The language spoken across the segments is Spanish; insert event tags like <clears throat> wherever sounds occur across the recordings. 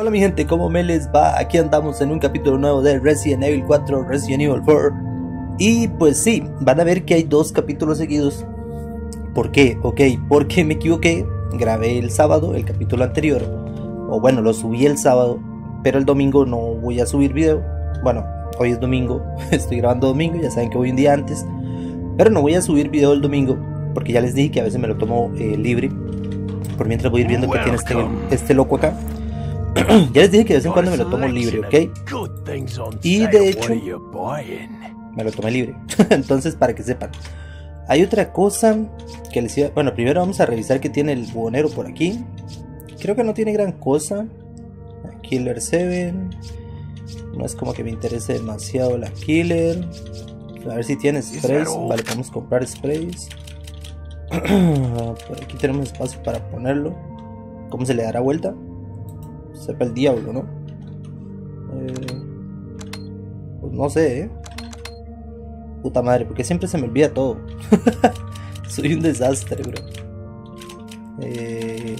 Hola mi gente, ¿cómo me les va? Aquí andamos en un capítulo nuevo de Resident Evil 4, Resident Evil 4 Y pues sí, van a ver que hay dos capítulos seguidos. ¿Por qué? Ok, porque me equivoqué Grabé el sábado el capítulo anterior. O bueno, lo subí el sábado Pero el domingo no voy a subir video. Bueno, hoy es domingo <laughs> Estoy grabando domingo, ya saben que voy un día antes. Pero no voy a subir video el domingo Porque ya les dije que a veces me lo tomo eh, libre. Por mientras voy a ir viendo que tiene este, este loco acá <clears throat> ya les dije que de vez en cuando me lo tomo libre, ¿ok? Y de hecho, me lo tomé libre. <laughs> Entonces, para que sepan. Hay otra cosa que les iba... Bueno, primero vamos a revisar que tiene el buhonero por aquí. Creo que no tiene gran cosa. Killer 7. No es como que me interese demasiado la Killer. A ver si tiene sprays. Vale, podemos comprar sprays. <clears throat> por aquí tenemos espacio para ponerlo. ¿Cómo se le dará vuelta? Sepa el diablo, ¿no? Eh, pues no sé, ¿eh? Puta madre, porque siempre se me olvida todo. <laughs> Soy un desastre, bro. Eh...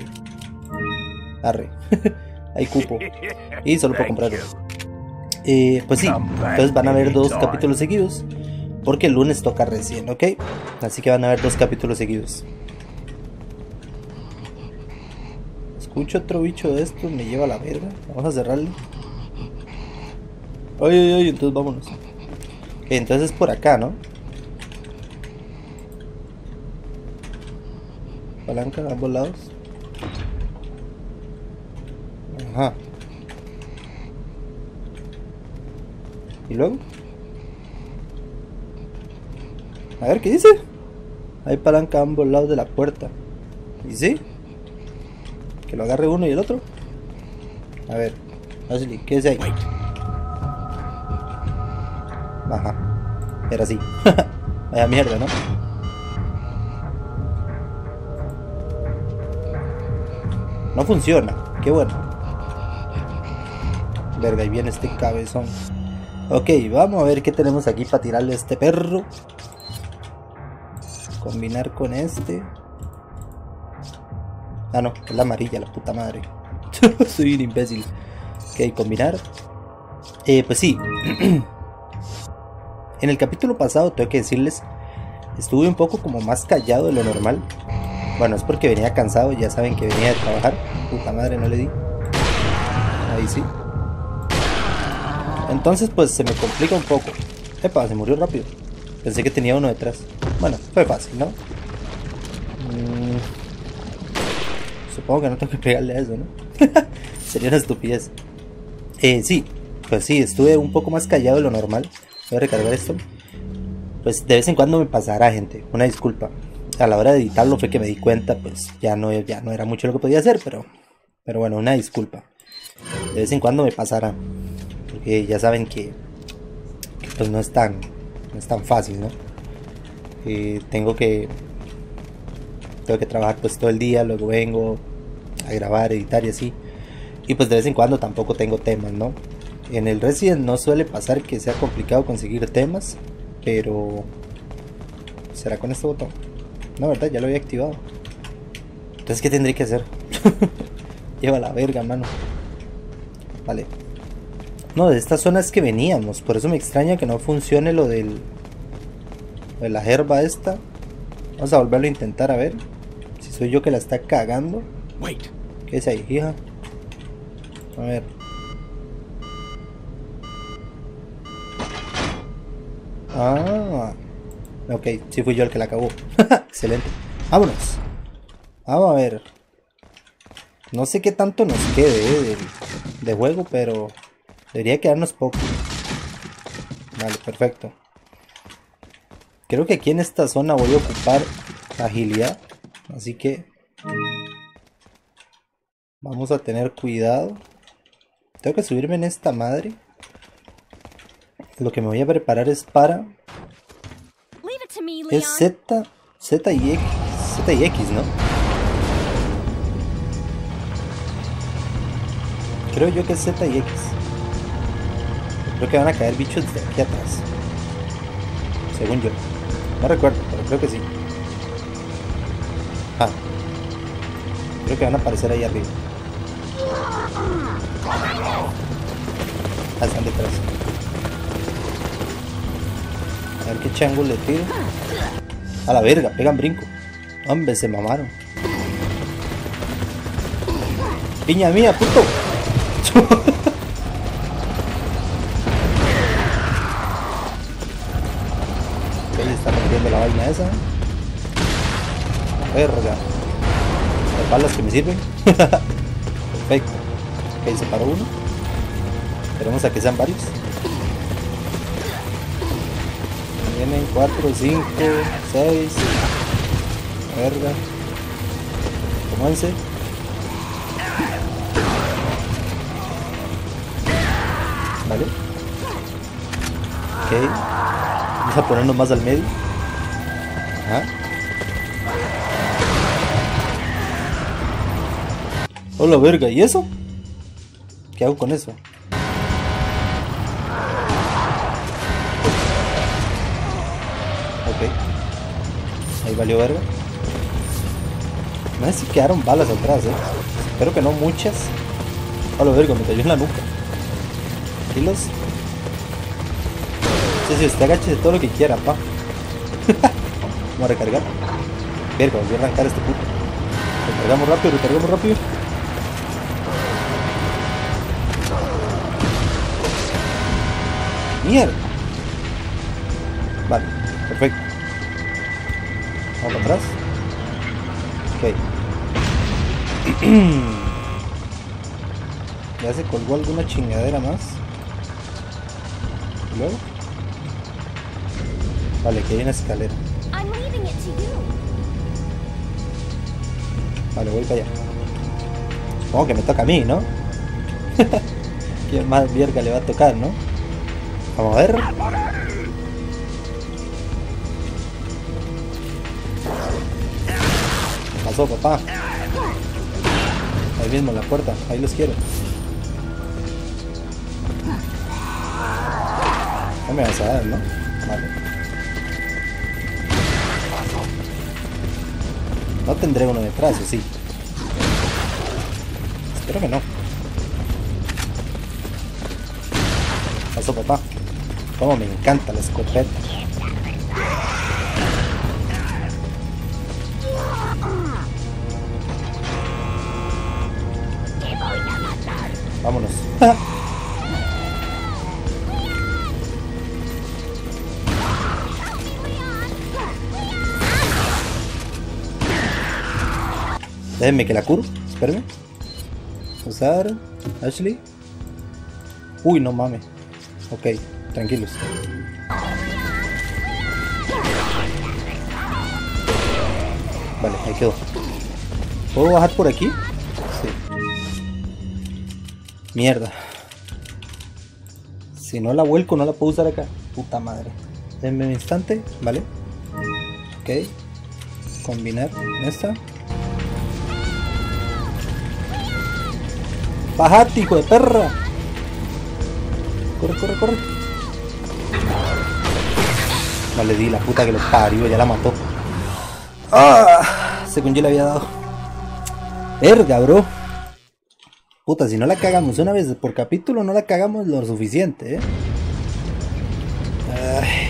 Arre. <laughs> Hay cupo. Y solo puedo comprarlo. Eh, pues sí, entonces van a ver dos capítulos seguidos. Porque el lunes toca recién, ¿ok? Así que van a ver dos capítulos seguidos. Escucho otro bicho de estos, me lleva a la verga. Vamos a cerrarle. Ay, ay, ay, entonces vámonos. entonces es por acá, ¿no? Palanca a ambos lados. Ajá. ¿Y luego? A ver, ¿qué dice? Hay palanca a ambos lados de la puerta. ¿Y sí? Que lo agarre uno y el otro. A ver. Ashley, ¿qué es ahí? Ajá. Era así. <laughs> Vaya mierda, ¿no? No funciona. Qué bueno. Verga, ahí viene este cabezón. Ok, vamos a ver qué tenemos aquí para tirarle a este perro. Combinar con este. Ah, no, es la amarilla, la puta madre. <laughs> Soy un imbécil. Ok, combinar. Eh, pues sí. <clears throat> en el capítulo pasado, tengo que decirles, estuve un poco como más callado de lo normal. Bueno, es porque venía cansado, ya saben que venía de trabajar. Puta madre, no le di. Ahí sí. Entonces, pues se me complica un poco. Epa, se murió rápido. Pensé que tenía uno detrás. Bueno, fue fácil, ¿no? Supongo que no tengo que pegarle a eso, ¿no? <laughs> Sería una estupidez. Eh, sí, pues sí, estuve un poco más callado de lo normal. Voy a recargar esto. Pues de vez en cuando me pasará, gente. Una disculpa. A la hora de editarlo fue que me di cuenta, pues ya no, ya no era mucho lo que podía hacer, pero, pero bueno, una disculpa. De vez en cuando me pasará. Porque ya saben que, pues no es tan, no es tan fácil, ¿no? Eh, tengo que tengo que trabajar pues todo el día, luego vengo, a grabar, editar y así. Y pues de vez en cuando tampoco tengo temas, ¿no? En el Resident no suele pasar que sea complicado conseguir temas, pero ¿será con este botón? No, ¿verdad? Ya lo había activado. Entonces, ¿qué tendré que hacer? <laughs> Lleva la verga, mano. Vale. No, de esta zona es que veníamos. Por eso me extraña que no funcione lo del... Lo de la herba esta. Vamos a volverlo a intentar a ver. Si soy yo que la está cagando. ¿Qué es ahí, hija? A ver. Ah. Ok, sí fui yo el que la acabó. <laughs> Excelente. Vámonos. Vamos a ver. No sé qué tanto nos quede eh, de, juego, pero debería quedarnos poco. Vale, perfecto. Creo que aquí en esta zona voy a ocupar agilidad. Así que Vamos a tener cuidado. Tengo que subirme en esta madre. Lo que me voy a preparar es para... Es Z, Z y X, Z y X, ¿no? Creo yo que es Z y X. Creo que van a caer bichos de aquí atrás. Según yo. No recuerdo, pero creo que sí. Ah. Creo que van a aparecer ahí arriba. Ah, están detrás. A ver qué chango le tiro. A la verga, pegan brinco. Hombre, se mamaron. Piña mía, puto. <laughs> Ahí está rompiendo la vaina esa. Verga. Las balas que me sirven. <laughs> Perfecto. Ok, se paró uno. Esperemos a que sean varios. Vienen 4, 5, 6. Verga. Comanse. Vale. Ok. Vamos a ponernos más al medio. Ajá. Hola verga, ¿y eso? ¿Qué hago con eso? Ok. Ahí valió verga. No sé si quedaron balas atrás, eh. Espero que no muchas. Hola verga, me cayó en la nuca. Kilos. Sí, sí, usted agache de todo lo que quiera, pa. <laughs> Vamos a recargar. Verga, voy a arrancar este puto. Recargamos rápido, recargamos rápido. Mierda. Vale, perfecto. Vamos atrás. Ok. <clears throat> ya se colgó alguna chingadera más. ¿Y luego? Vale, que hay una escalera. Vale, voy para allá. Supongo que me toca a mí, ¿no? <laughs> ¿Quién más verga le va a tocar, no? Vamos a ver. Pasó, papá. Ahí mismo en la puerta, ahí los quiero. No me vas a dar, ¿no? Vale. No tendré uno detrás, ¿o sí? Espero que no. Pasó, papá. Como me encanta la escopeta. Vámonos. Déjenme que la curo. Espérenme. Usar. Ashley. Uy, no mames. Ok, tranquilos. Vale, ahí quedó. ¿Puedo bajar por aquí? Sí. Mierda. Si no la vuelco, no la puedo usar acá. Puta madre. Denme un instante, ¿vale? Ok. Combinar esta. Bajate, hijo de perra. Corre, corre, corre. No le di la puta que lo parió, ya la mató. Ah, según yo le había dado. Verga, bro. Puta, si no la cagamos una vez por capítulo, no la cagamos lo suficiente, eh. Ay,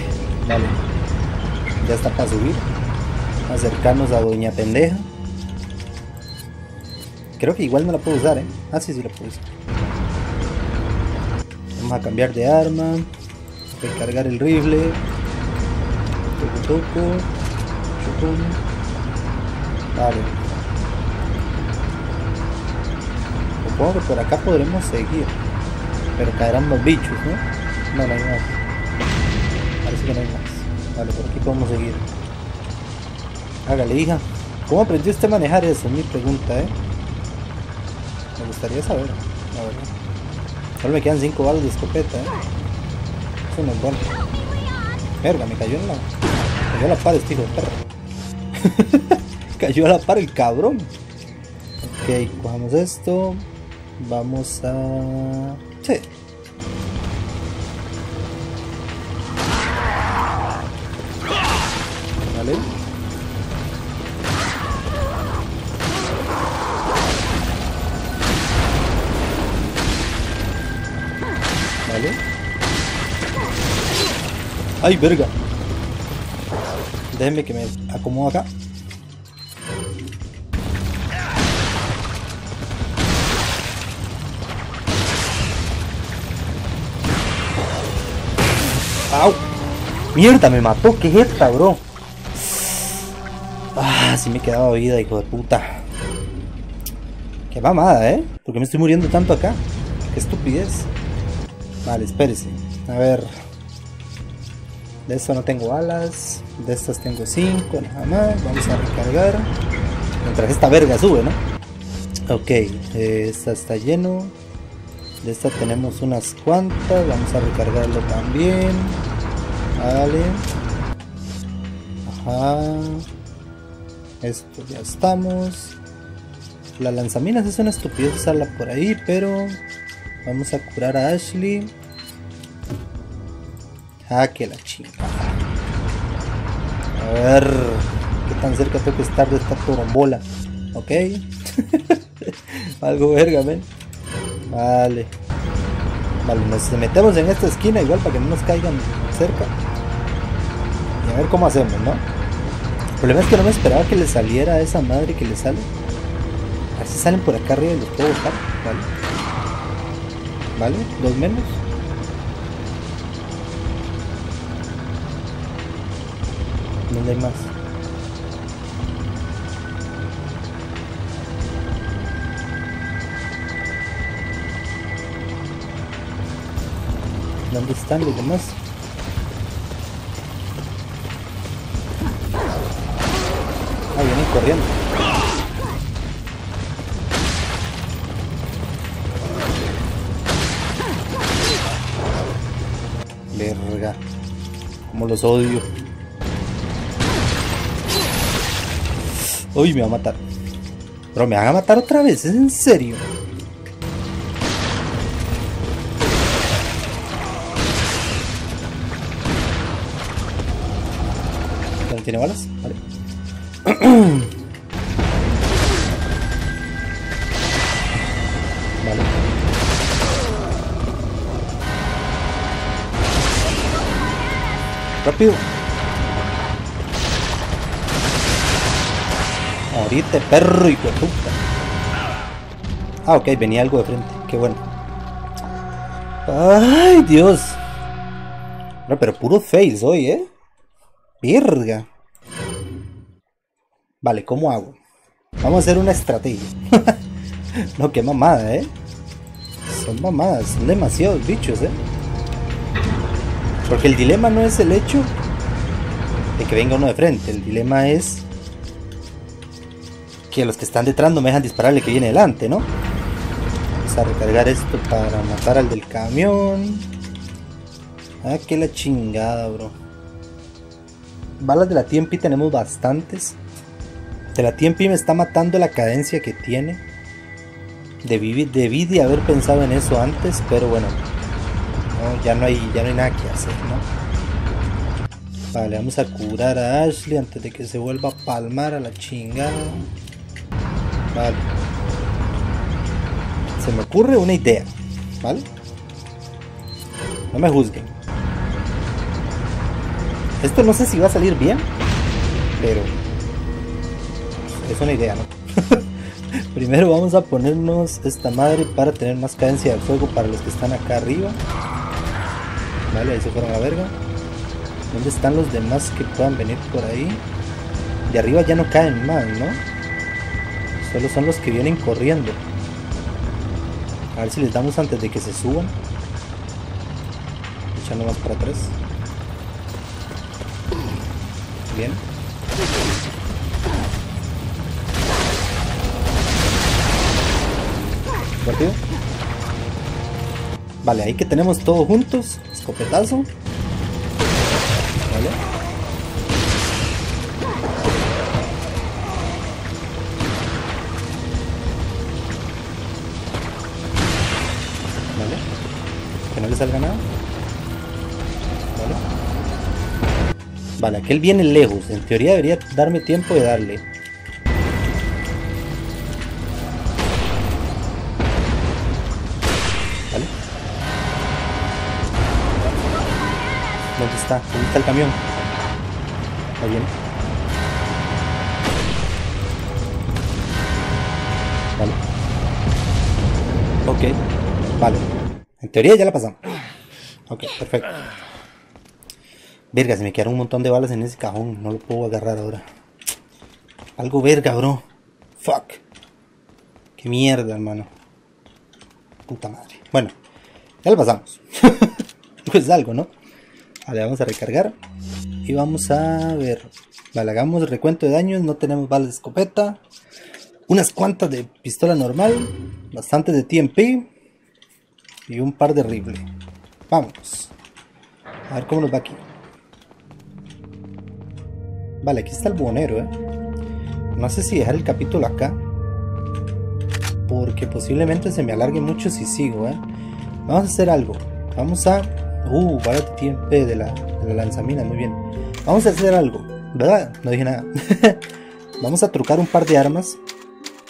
vale. Ya está para subir. Acercarnos a Doña Pendeja. Creo que igual no la puedo usar, eh. Ah, sí, sí la puedo usar. Vamos a cambiar de arma. Recargar el rifle. Toco, toco. Vale. Supongo que por acá podremos seguir. Pero caerán los bichos, ¿no? No, hay más. Parece que no hay más. Vale, por aquí podemos seguir. Hágale, hija. ¿Cómo aprendió usted a manejar eso? Es mi pregunta, ¿eh? Me gustaría saber, la verdad. Solo me quedan 5 balas de escopeta, ¿eh? Eso. Verga, me cayó en la... Cayó a la par este hijo de perro. <laughs> cayó a la par el cabrón. Ok, cojamos esto. Vamos a... Sí. Vale. Vale. ¡Ay, verga! Déjenme que me acomodo acá. ¡Au! ¡Mierda! Me mató. ¿Qué es esta, bro? Ah, sí me quedaba vida, hijo de puta. Qué mamada, ¿eh? ¿Por qué me estoy muriendo tanto acá? Qué estupidez. Vale, espérese. A ver. De esta no tengo alas. De estas tengo 5, nada más. Vamos a recargar. Mientras esta verga sube, ¿no? Ok, esta está lleno. De esta tenemos unas cuantas. Vamos a recargarlo también. Vale. Ajá. Esto ya estamos. La lanzaminas es una estupidez usarla por ahí, pero vamos a curar a Ashley. Ah, que la chica. A ver, qué tan cerca tengo que estar de esta torombola. Ok. <laughs> Algo verga, ven. Vale. Vale, nos metemos en esta esquina igual para que no nos caigan cerca. Y a ver cómo hacemos, ¿no? El problema es que no me esperaba que le saliera a esa madre que le sale. A ver si salen por acá arriba y los puedo botar. Vale. Vale, dos menos. ¿Dónde hay más? ¿Dónde están los demás? Ah, vienen corriendo. Verga. Como los odio. Uy, me va a matar. Pero me van a matar otra vez, ¿es en serio? ¿Ya no tiene balas? Vale. <clears throat> vale. Rápido. Morite, perro y puta. Ah, ok, venía algo de frente. Qué bueno. Ay, Dios. No, pero puro fails hoy, ¿eh? Verga. Vale, ¿cómo hago? Vamos a hacer una estrategia. <laughs> no, qué mamada, ¿eh? Son mamadas, son demasiados bichos, ¿eh? Porque el dilema no es el hecho de que venga uno de frente. El dilema es que los que están detrás no me dejan dispararle que viene delante, ¿no? Vamos a recargar esto para matar al del camión. Ah, que la chingada, bro. Balas de la TMP tenemos bastantes. De la TMP me está matando la cadencia que tiene. Debí, de haber pensado en eso antes, pero bueno. No, ya, no hay, ya no hay nada que hacer, ¿no? Vale, vamos a curar a Ashley antes de que se vuelva a palmar a la chingada. Vale. Se me ocurre una idea, ¿vale? No me juzguen. Esto no sé si va a salir bien, pero es una idea, ¿no? <laughs> Primero vamos a ponernos esta madre para tener más cadencia de fuego para los que están acá arriba. Vale, ahí se fueron a la verga. ¿Dónde están los demás que puedan venir por ahí? De arriba ya no caen más, ¿no? Solo son los que vienen corriendo. A ver si les damos antes de que se suban. Echando más para atrás. Bien. Rápido. Vale, ahí que tenemos todos juntos. Escopetazo. Vale. Nada. Vale. Vale, aquel viene lejos. En teoría debería darme tiempo de darle. Vale. ¿Dónde está? ¿Dónde está el camión? Ahí viene. Vale. Ok. Vale. En teoría ya la pasamos. Ok, perfecto. Verga, se me quedaron un montón de balas en ese cajón. No lo puedo agarrar ahora. Algo verga, bro. Fuck. Qué mierda, hermano. Puta madre. Bueno, ya lo pasamos. <laughs> pues algo, ¿no? Vale, vamos a recargar. Y vamos a ver. Vale, hagamos recuento de daños. No tenemos balas de escopeta. Unas cuantas de pistola normal. Bastantes de TMP. Y un par de rifle. Vamos. A ver cómo nos va aquí. Vale, aquí está el buhonero, ¿eh? No sé si dejar el capítulo acá. Porque posiblemente se me alargue mucho si sigo, ¿eh? Vamos a hacer algo. Vamos a... Uh, vale tiempo de la, de la lanzamina, muy bien. Vamos a hacer algo, ¿verdad? No dije nada. <laughs> vamos a trucar un par de armas.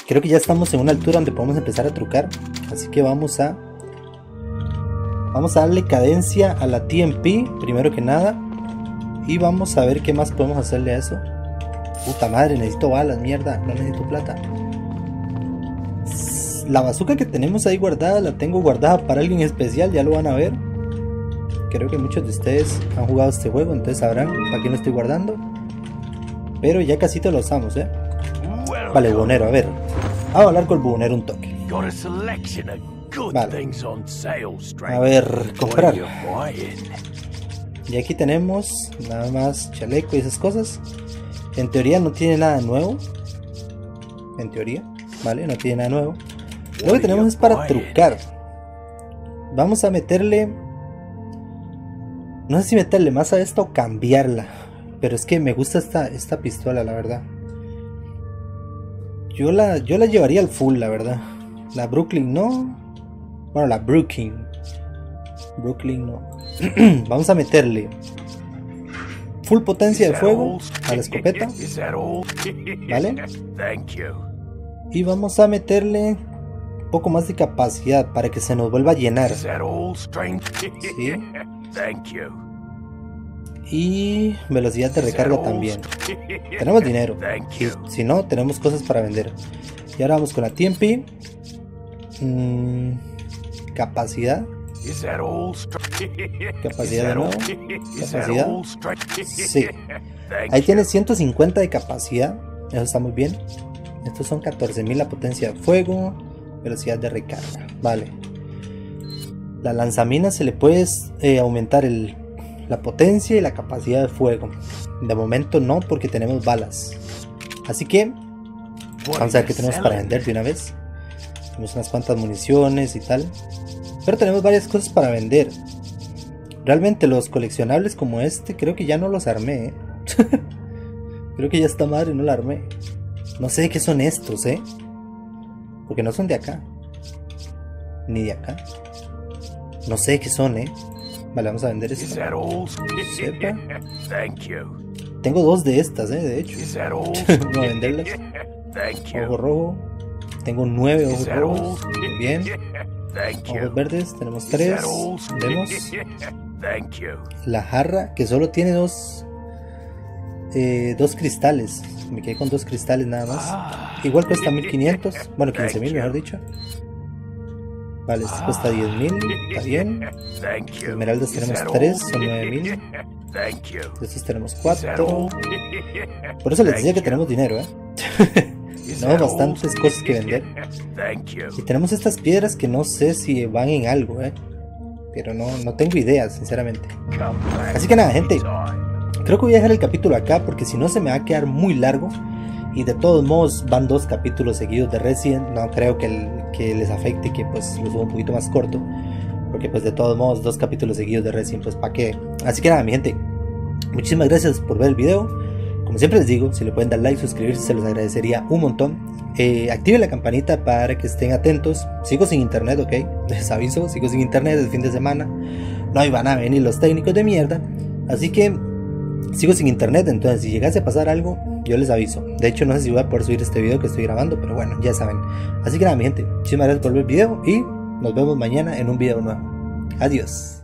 Creo que ya estamos en una altura donde podemos empezar a trucar. Así que vamos a... Vamos a darle cadencia a la TMP, primero que nada. Y vamos a ver qué más podemos hacerle a eso. Puta madre, necesito balas, mierda, no necesito plata. La bazooka que tenemos ahí guardada, la tengo guardada para alguien especial, ya lo van a ver. Creo que muchos de ustedes han jugado este juego, entonces sabrán para qué lo estoy guardando. Pero ya casi te lo usamos, eh. Vale, buhonero, a ver. Vamos a hablar con el buhonero un toque. Vale. A ver, comprar. Y aquí tenemos nada más chaleco y esas cosas. En teoría no tiene nada nuevo. En teoría, ¿vale? No tiene nada nuevo. Lo que tenemos es para trucar. Vamos a meterle... No sé si meterle más a esto o cambiarla. Pero es que me gusta esta, esta pistola, la verdad. Yo la, yo la llevaría al full, la verdad. La Brooklyn no. Bueno, la Brooklyn. Brooklyn no. <clears throat> Vamos a meterle full potencia de fuego a la escopeta. <laughs> ¿Vale? <laughs> Y vamos a meterle un poco más de capacidad para que se nos vuelva a llenar. <laughs> ¿Sí? Y velocidad de recarga también. Tenemos dinero. Si, si no, tenemos cosas para vender. Y ahora vamos con la TMP. Mm, capacidad. Capacidad de nuevo. Capacidad. Sí. <laughs> Ahí tiene 150 de capacidad. Eso está muy bien. Estos son 14.000 la potencia de fuego. Velocidad de recarga. Vale. La lanzamina se le puede eh, aumentar el, la potencia y la capacidad de fuego. De momento no porque tenemos balas. Así que vamos a ver qué tenemos para vender de una vez. Tenemos unas cuantas municiones y tal. Pero tenemos varias cosas para vender. Realmente los coleccionables como este creo que ya no los armé. ¿eh? <laughs> creo que ya está madre, no la armé. No sé qué son estos, ¿eh? Porque no son de acá. Ni de acá. No sé qué son, ¿eh? Vale, vamos a vender esto. <laughs> Tengo dos de estas, ¿eh? De hecho. <laughs> vamos a venderlas. Ojo rojo. Tengo nueve ojos rojos. Muy bien. <laughs> Ojos verdes, tenemos tres. Vemos. <laughs> La jarra, que solo tiene dos. Eh, dos cristales. Me quedé con dos cristales nada más. Igual cuesta 1500. <laughs> Bueno, 15000, mejor dicho. Vale, este cuesta 10.000, está bien. Esmeraldas tenemos 3, son 9.000. Estos tenemos 4. Por eso les decía que tenemos dinero, ¿eh? Tenemos bastantes cosas que <laughs> vender. Y tenemos estas piedras que no sé si van en algo, ¿eh? Pero no, no tengo idea, sinceramente. Así que nada, gente. Creo que voy a dejar el capítulo acá porque si no se me va a quedar muy largo. Y de todos modos van dos capítulos seguidos de Resident. No creo que, que les afecte que pues lo suba un poquito más corto. Porque pues de todos modos dos capítulos seguidos de Resident pues para qué. Así que nada mi gente. Muchísimas gracias por ver el video. Como siempre les digo, si le pueden dar like, suscribirse, se los agradecería un montón. Eh, activen la campanita para que estén atentos. Sigo sin internet, ok. <laughs> Les aviso, sigo sin internet el fin de semana. No iban a venir los técnicos de mierda. Así que sigo sin internet, entonces si llegase a pasar algo, yo les aviso. De hecho, no sé si voy a poder subir este video que estoy grabando, pero bueno, ya saben. Así que nada, mi gente, muchísimas gracias por ver el video y nos vemos mañana en un video nuevo. Adiós.